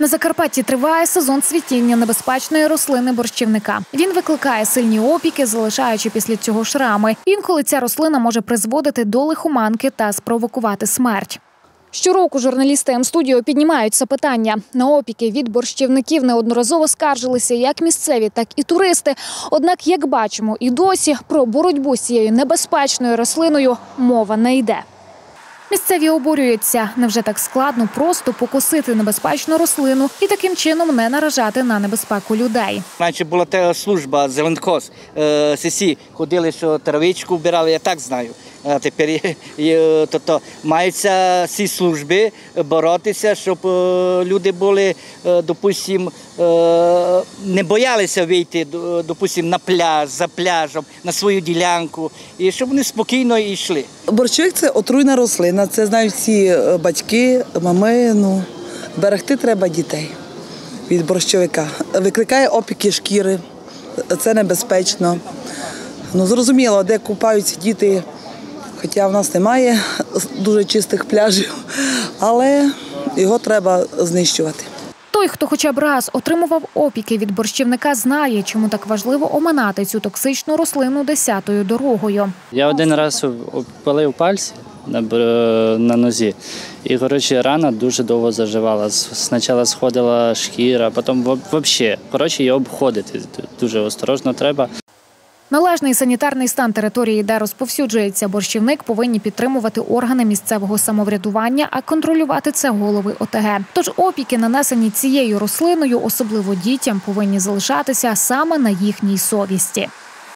На Закарпатті триває сезон цвітіння небезпечної рослини борщівника. Він викликає сильні опіки, залишаючи після цього шрами. Інколи ця рослина може призводити до лихоманки та спровокувати смерть. Щороку журналісти М-студіо піднімають це питання. На опіки від борщівників неодноразово скаржилися як місцеві, так і туристи. Однак, як бачимо, і досі про боротьбу з цією небезпечною рослиною мова не йде. Місцеві обурюються. Невже так складно просто покосити небезпечну рослину і таким чином не наражати на небезпеку людей? Раніше була та служба зеленкос, е, сесі ходили, що травичку вбирали, я так знаю. А тепер тобто, маються ці служби боротися, щоб е, люди були, е, допустим, не боялися вийти, допустим, на пляж, за пляжем, на свою ділянку, і щоб вони спокійно йшли. Борщовик це отруйна рослина. Це знають всі е, батьки, мами. Ну, берегти треба дітей від борщовика. Викликає опіки шкіри, це небезпечно. Ну, зрозуміло, де купаються діти, хоча в нас немає дуже чистих пляжів, але його треба знищувати. Той, хто хоча б раз отримував опіки від борщівника, знає, чому так важливо оминати цю токсичну рослину десятою дорогою. Я один раз опалив пальці на, нозі, і коротше, рана дуже довго заживала. Спочатку сходила шкіра, потім взагалі. Коротше, її обходити дуже осторожно треба. Належний санітарний стан території, де розповсюджується борщівник, повинні підтримувати органи місцевого самоврядування, а контролювати це голови ОТГ. Тож опіки, нанесені цією рослиною, особливо дітям, повинні залишатися саме на їхній совісті.